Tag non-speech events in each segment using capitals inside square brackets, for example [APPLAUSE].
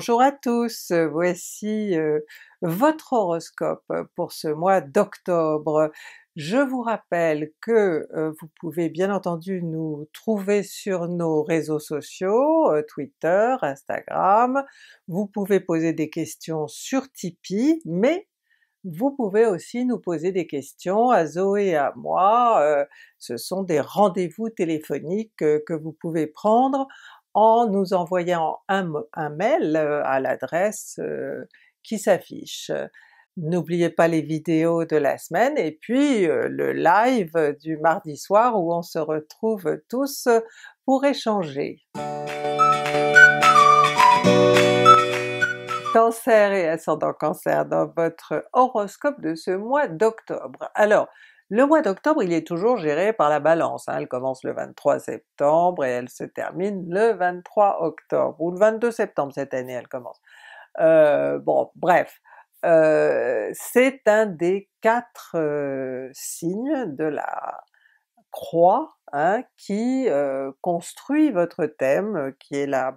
Bonjour à tous, voici euh, votre horoscope pour ce mois d'octobre. Je vous rappelle que euh, vous pouvez bien entendu nous trouver sur nos réseaux sociaux, euh, Twitter, Instagram, vous pouvez poser des questions sur Tipeee, mais vous pouvez aussi nous poser des questions à Zoé et à moi, ce sont des rendez-vous téléphoniques que vous pouvez prendre en nous envoyant un, mail à l'adresse qui s'affiche. N'oubliez pas les vidéos de la semaine et puis le live du mardi soir où on se retrouve tous pour échanger. Cancer et ascendant Cancer dans votre horoscope de ce mois d'octobre. Le mois d'octobre il est toujours géré par la Balance, hein. elle commence le 23 septembre et elle se termine le 23 octobre, ou le 22 septembre cette année elle commence. Euh, bon bref, euh, c'est un des quatre euh, signes de la croix hein, qui construit votre thème, qui est la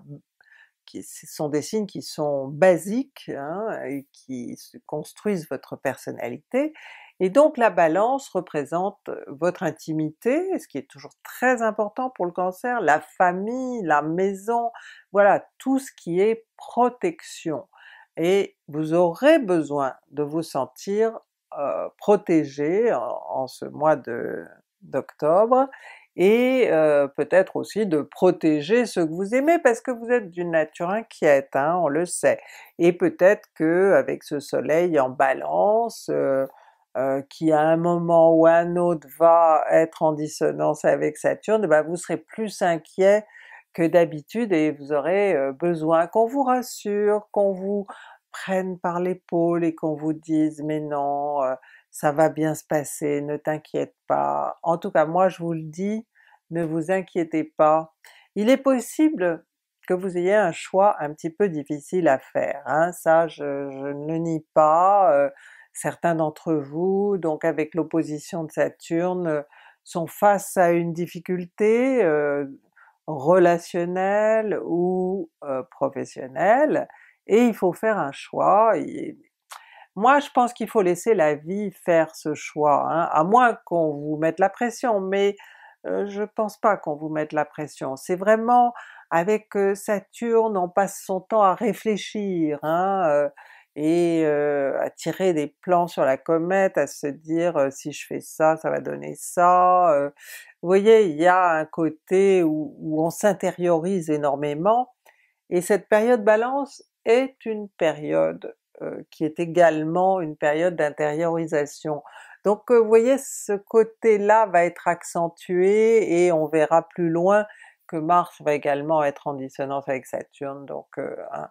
qui, sont des signes qui sont basiques hein, et qui construisent votre personnalité, et donc la Balance représente votre intimité, ce qui est toujours très important pour le Cancer, la famille, la maison, voilà tout ce qui est protection. Et vous aurez besoin de vous sentir euh, protégé en, ce mois d'octobre, et euh, peut-être aussi de protéger ceux que vous aimez parce que vous êtes d'une nature inquiète, hein, on le sait. Et peut-être que avec ce soleil en balance, euh, euh, qui à un moment ou à un autre va être en dissonance avec Saturne, ben vous serez plus inquiet que d'habitude et vous aurez euh, besoin qu'on vous rassure, qu'on vous prenne par l'épaule et qu'on vous dise mais non, ça va bien se passer, ne t'inquiète pas. En tout cas moi je vous le dis, ne vous inquiétez pas. Il est possible que vous ayez un choix un petit peu difficile à faire, hein? ça je, je, ne le nie pas, certains d'entre vous, donc avec l'opposition de Saturne, euh, sont face à une difficulté euh, relationnelle ou euh, professionnelle, et il faut faire un choix. Moi je pense qu'il faut laisser la vie faire ce choix, hein, à moins qu'on vous mette la pression, mais je pense pas qu'on vous mette la pression. C'est vraiment avec Saturne, on passe son temps à réfléchir, hein, et à tirer des plans sur la comète, à se dire si je fais ça, ça va donner ça. vous voyez, il y a un côté où, on s'intériorise énormément, et cette période Balance est une période qui est également une période d'intériorisation. Donc vous voyez, ce côté-là va être accentué et on verra plus loin que Mars va également être en dissonance avec Saturne, donc hein,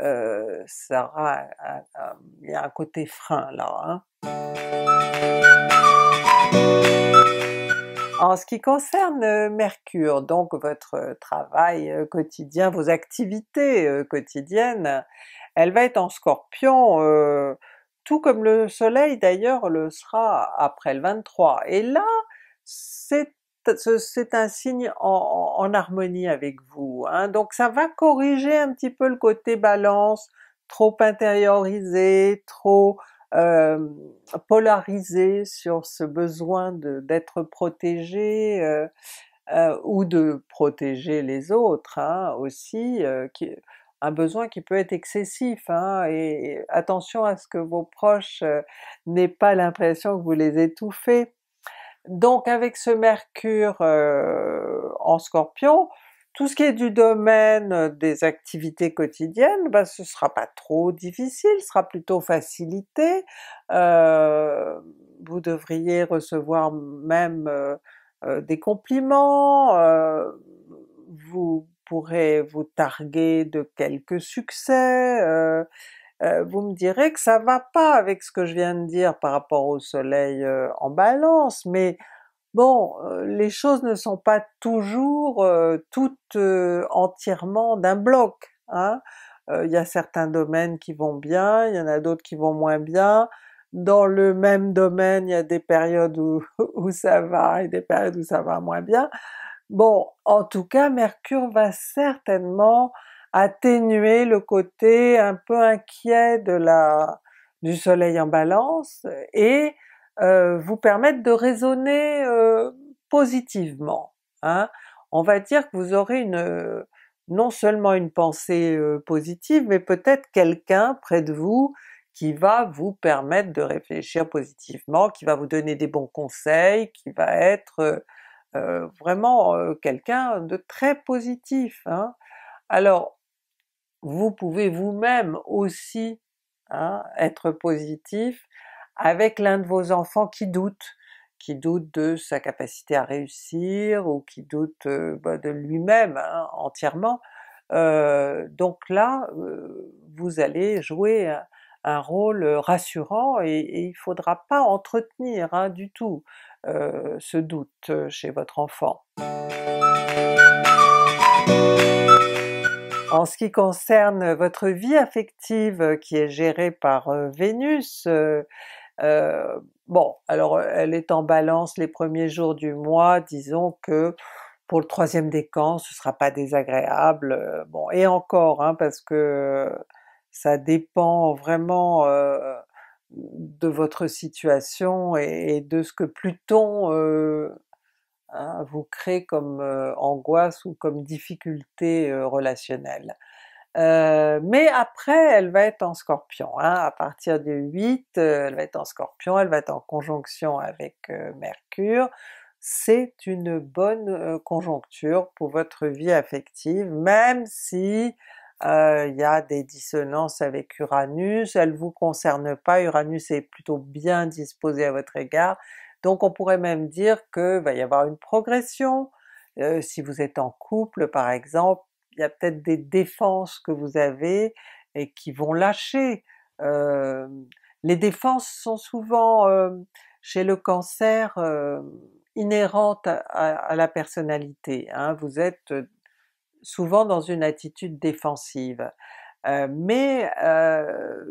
euh, ça aura il y a un côté frein là. Hein. En ce qui concerne euh, Mercure, donc votre travail euh, quotidien, vos activités quotidiennes, elle va être en Scorpion, tout comme le soleil d'ailleurs le sera après le 23, et là c'est un signe en, harmonie avec vous, hein. donc ça va corriger un petit peu le côté balance, trop intériorisé, trop euh, polarisé sur ce besoin d'être protégé, euh, euh, ou de protéger les autres hein, aussi, un besoin qui peut être excessif, hein, et attention à ce que vos proches n'aient pas l'impression que vous les étouffez. Donc avec ce Mercure euh, en Scorpion, tout ce qui est du domaine des activités quotidiennes, ben, ce sera pas trop difficile, ce sera plutôt facilité, euh, vous devriez recevoir même euh, des compliments, vous pourrez vous targuer de quelques succès, euh, vous me direz que ça va pas avec ce que je viens de dire par rapport au soleil euh, en balance, mais bon, euh, les choses ne sont pas toujours toutes entièrement d'un bloc. Hein? Il y a certains domaines qui vont bien, il y en a d'autres qui vont moins bien, dans le même domaine il y a des périodes où, [LAUGHS] où ça va et des périodes où ça va moins bien. Bon, en tout cas Mercure va certainement atténuer le côté un peu inquiet de la, du soleil en balance et euh, vous permettre de raisonner euh, positivement. Hein. On va dire que vous aurez une, non seulement une pensée euh, positive, mais peut-être quelqu'un près de vous qui va vous permettre de réfléchir positivement, qui va vous donner des bons conseils, qui va être euh, vraiment quelqu'un de très positif. Hein. Alors vous pouvez vous-même aussi hein, être positif avec l'un de vos enfants qui doute, qui doute de sa capacité à réussir ou qui doute bah, de lui-même hein, entièrement. donc là, vous allez jouer un, rôle rassurant et, il ne faudra pas entretenir hein, du tout ce doute chez votre enfant. En ce qui concerne votre vie affective qui est gérée par Vénus, bon, alors elle est en balance les premiers jours du mois, disons que pour le troisième décan ce sera pas désagréable, bon et encore hein, parce que ça dépend vraiment euh, de votre situation et, de ce que Pluton hein, vous crée comme angoisse ou comme difficulté relationnelle. Euh, mais après elle va être en Scorpion, hein, à partir du 8 euh, elle va être en Scorpion, elle va être en conjonction avec euh, Mercure, c'est une bonne conjoncture pour votre vie affective, même si il y a des dissonances avec Uranus, elle vous concerne pas, Uranus est plutôt bien disposé à votre égard, donc on pourrait même dire que va y avoir une progression, si vous êtes en couple par exemple, il y a peut-être des défenses que vous avez et qui vont lâcher. les défenses sont souvent chez le Cancer inhérentes à, la personnalité, hein. vous êtes souvent dans une attitude défensive. mais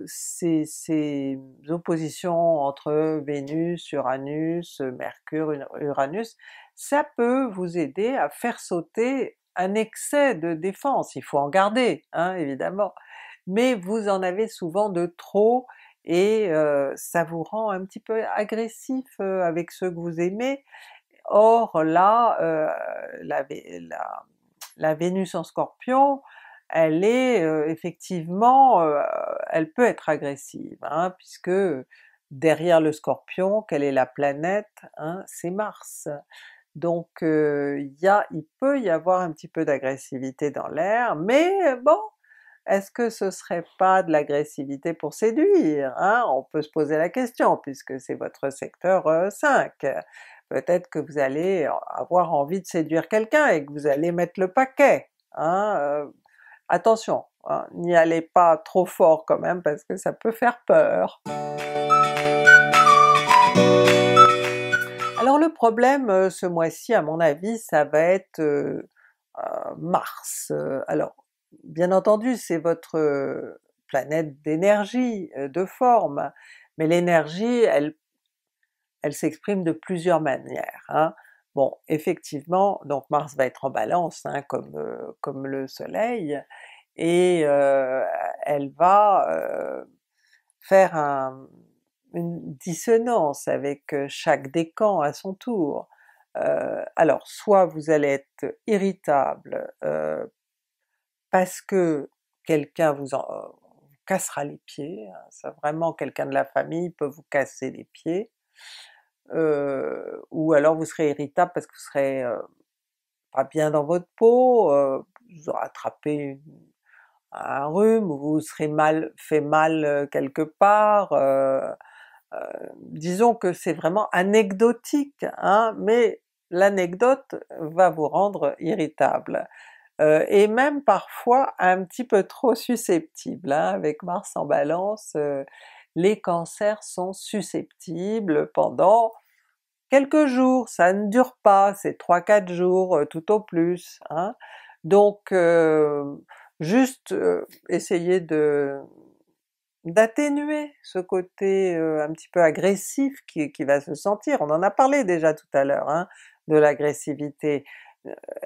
ces, ces, oppositions entre Vénus, Uranus, Mercure, Uranus, ça peut vous aider à faire sauter un excès de défense, il faut en garder hein, évidemment, mais vous en avez souvent de trop et ça vous rend un petit peu agressif avec ceux que vous aimez. Or là, la, la, Vénus en Scorpion, elle est effectivement, elle peut être agressive, hein, puisque derrière le Scorpion, quelle est la planète? Hein, c'est Mars. Donc il peut y avoir un petit peu d'agressivité dans l'air, mais bon, est-ce que ce serait pas de l'agressivité pour séduire? Hein? On peut se poser la question puisque c'est votre secteur 5. Peut-être que vous allez avoir envie de séduire quelqu'un et que vous allez mettre le paquet. Hein? attention, hein, n'y allez pas trop fort quand même parce que ça peut faire peur. Alors le problème euh, ce mois-ci à mon avis ça va être euh, euh, Mars. alors bien entendu c'est votre planète d'énergie, de forme, mais l'énergie elle, elle s'exprime de plusieurs manières. Hein. Bon effectivement donc Mars va être en Balance hein, comme, comme le soleil, et elle va faire un, une dissonance avec chaque décan à son tour. alors soit vous allez être irritable parce que quelqu'un vous, en, cassera les pieds, hein, vraiment quelqu'un de la famille peut vous casser les pieds, ou alors vous serez irritable parce que vous serez pas bien dans votre peau, vous aurez attrapé un rhume, ou vous serez mal fait mal quelque part, euh, disons que c'est vraiment anecdotique, hein, mais l'anecdote va vous rendre irritable. Euh, et même parfois un petit peu trop susceptible, hein, avec Mars en Balance, euh, les cancers sont susceptibles pendant quelques jours, ça ne dure pas, c'est 3-4 jours tout au plus. Hein. Donc juste essayer de, d'atténuer ce côté un petit peu agressif qui, va se sentir, on en a parlé déjà tout à l'heure, hein, de l'agressivité,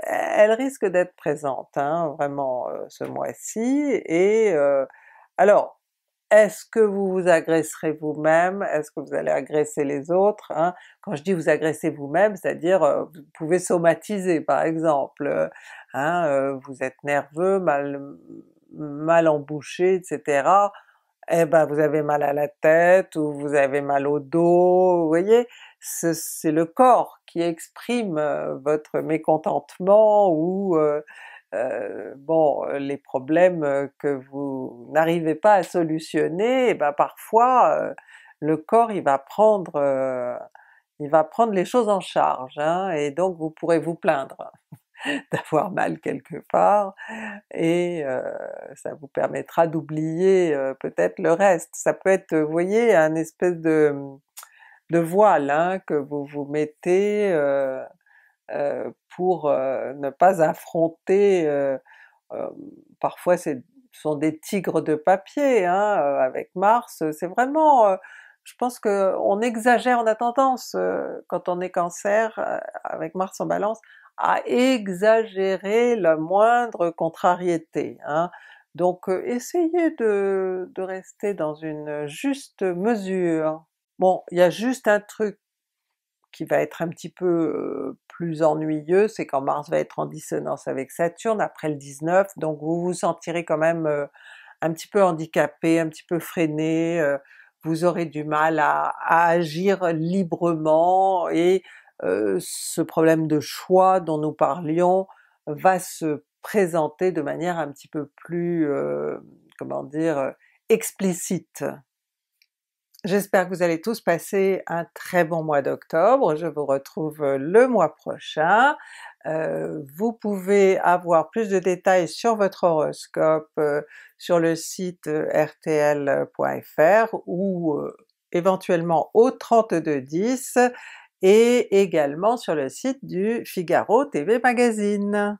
elle risque d'être présente hein, vraiment ce mois-ci, et alors est-ce que vous vous agresserez vous-même? Est-ce que vous allez agresser les autres? Hein? Quand je dis vous agressez vous-même, c'est-à-dire vous pouvez somatiser par exemple, hein, vous êtes nerveux, mal, mal embouché, etc. Eh ben vous avez mal à la tête, ou vous avez mal au dos, vous voyez? C'est le corps qui exprime votre mécontentement ou euh, bon, les problèmes que vous n'arrivez pas à solutionner, et ben parfois le corps il va prendre il va prendre les choses en charge, hein, et donc vous pourrez vous plaindre [LAUGHS] d'avoir mal quelque part, et ça vous permettra d'oublier peut-être le reste. Ça peut être, vous voyez, un espèce de, de voile hein, que vous vous mettez euh, pour euh, ne pas affronter, euh, parfois ce sont des tigres de papier hein, avec Mars, c'est vraiment je pense qu'on exagère, on a tendance, quand on est Cancer, avec Mars en Balance, à exagérer la moindre contrariété. Hein. Donc essayez de, de, rester dans une juste mesure. Bon, il y a juste un truc qui va être un petit peu plus ennuyeux, c'est quand Mars va être en dissonance avec Saturne après le 19, donc vous vous sentirez quand même un petit peu handicapé, un petit peu freiné, vous aurez du mal à, agir librement, et ce problème de choix dont nous parlions va se présenter de manière un petit peu plus, comment dire, explicite. J'espère que vous allez tous passer un très bon mois d'octobre, je vous retrouve le mois prochain. Euh, vous pouvez avoir plus de détails sur votre horoscope euh, sur le site euh, rtl.fr ou éventuellement au 3210 et également sur le site du Figaro TV Magazine.